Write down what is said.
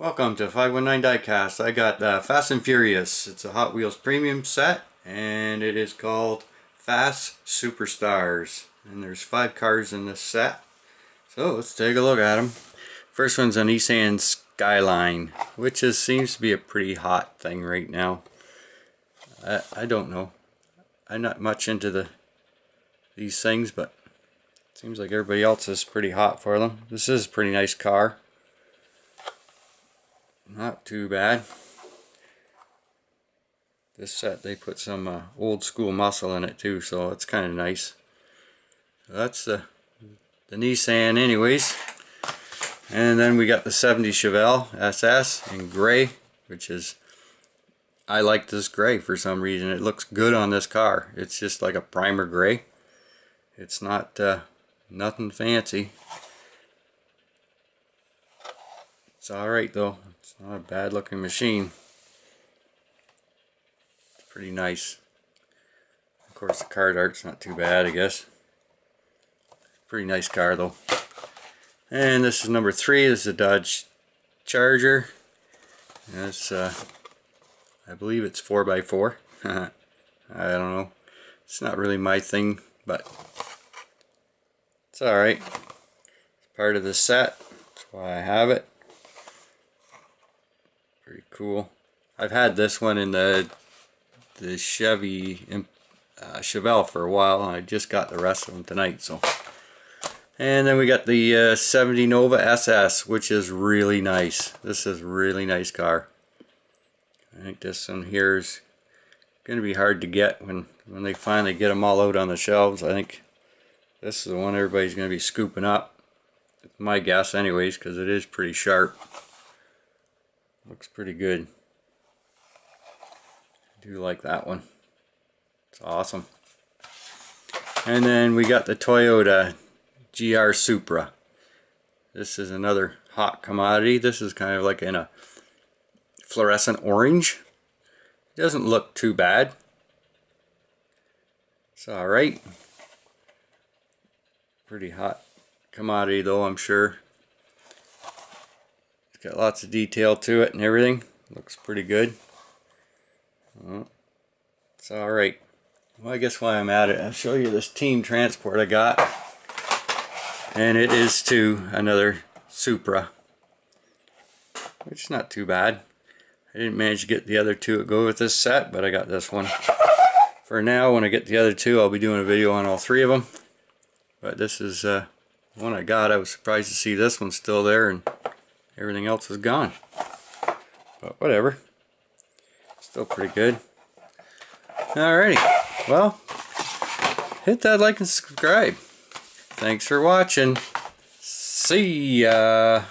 Welcome to 519 Diecast. I got uh, Fast and Furious. It's a Hot Wheels premium set and it is called Fast Superstars. And there's five cars in this set. So let's take a look at them. First one's an Nissan Skyline, which is, seems to be a pretty hot thing right now. I, I don't know. I'm not much into the these things, but seems like everybody else is pretty hot for them. This is a pretty nice car. Not too bad. This set they put some uh, old school muscle in it too, so it's kind of nice. So that's the the Nissan anyways. And then we got the 70 Chevelle SS in gray, which is I like this gray for some reason. It looks good on this car. It's just like a primer gray. It's not uh, nothing fancy. It's alright though. It's not a bad looking machine. It's pretty nice. Of course the card art's not too bad I guess. Pretty nice car though. And this is number three. This is a Dodge Charger. And uh, I believe it's 4x4. I don't know. It's not really my thing, but it's alright. It's part of the set. That's why I have it. Pretty cool. I've had this one in the the Chevy uh, Chevelle for a while. I just got the rest of them tonight. So, And then we got the uh, 70 Nova SS, which is really nice. This is really nice car. I think this one here is going to be hard to get when, when they finally get them all out on the shelves. I think this is the one everybody's going to be scooping up. It's my guess anyways, because it is pretty sharp. Looks pretty good. I do like that one. It's awesome. And then we got the Toyota GR Supra. This is another hot commodity. This is kind of like in a fluorescent orange. It doesn't look too bad. It's alright. Pretty hot commodity though, I'm sure. Got lots of detail to it and everything. Looks pretty good. It's alright. Well, I guess while I'm at it, I'll show you this team transport I got. And it is to another Supra. Which is not too bad. I didn't manage to get the other two that go with this set, but I got this one. For now, when I get the other two, I'll be doing a video on all three of them. But this is uh, one I got. I was surprised to see this one still there and everything else is gone. But whatever. Still pretty good. Alrighty. Well, hit that like and subscribe. Thanks for watching. See ya.